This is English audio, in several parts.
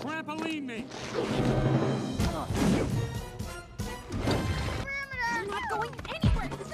Trampoline me! I'm not going anywhere. This is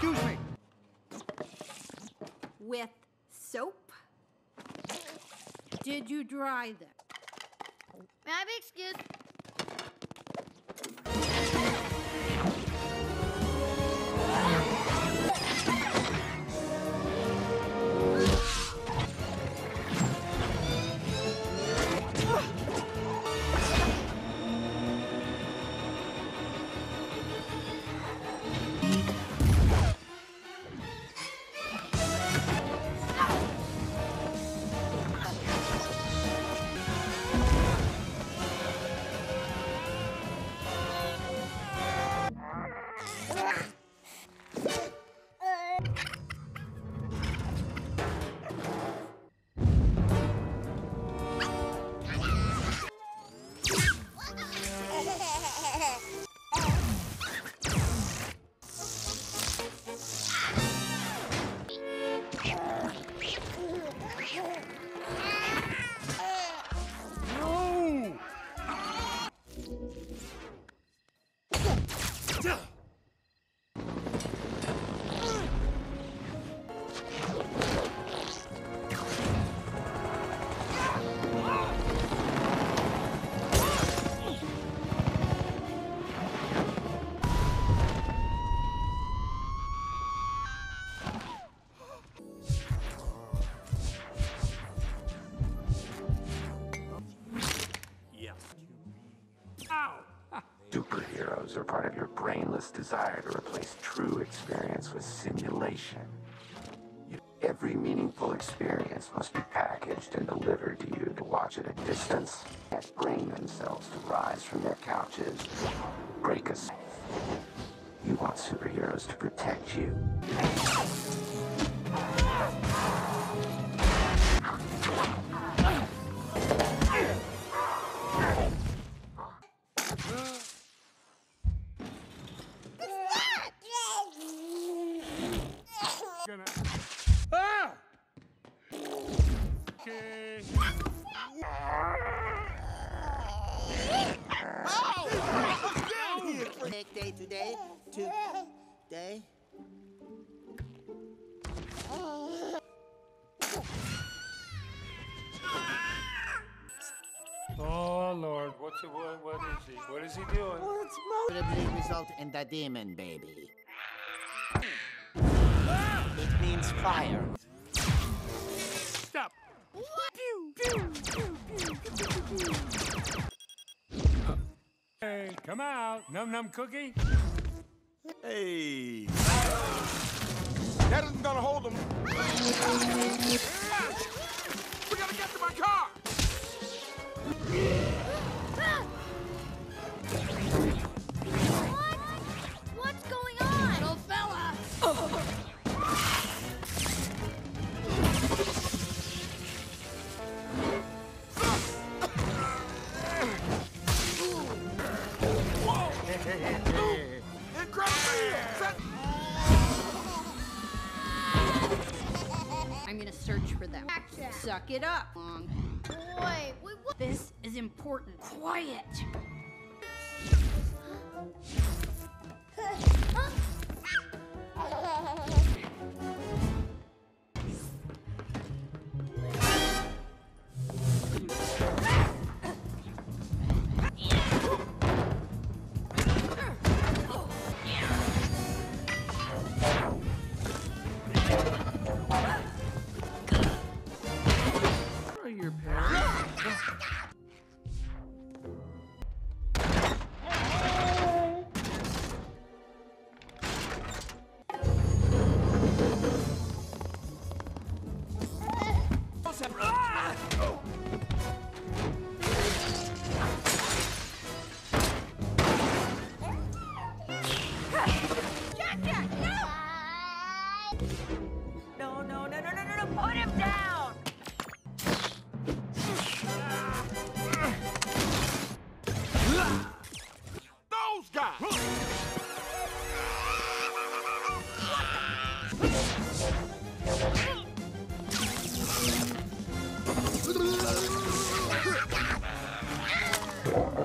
Excuse me. With soap? Did you dry them? May I be excused? Ow! Superheroes are part of your brainless desire to replace true experience with simulation. Every meaningful experience must be packaged and delivered to you to watch at a distance. Can't bring themselves to rise from their couches, break safe. You want superheroes to protect you. Gonna. Ah! Okay. Take day today, today. Oh Lord, what's it, what, what is he? What is he doing? Well, it's probably result in the demon baby. It fire. Stop! Hey, come out, num num cookie. Hey. That isn't gonna hold them. Ah! We gotta get to my car. Search for them. Action. Suck it up. Long. Boy, wait, what? This is important. Quiet.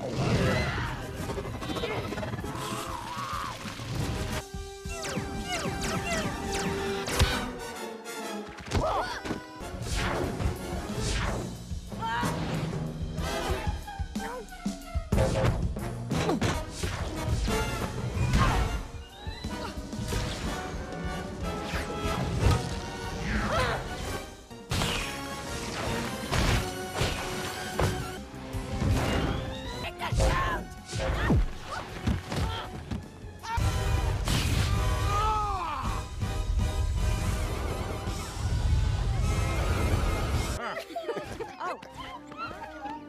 Thank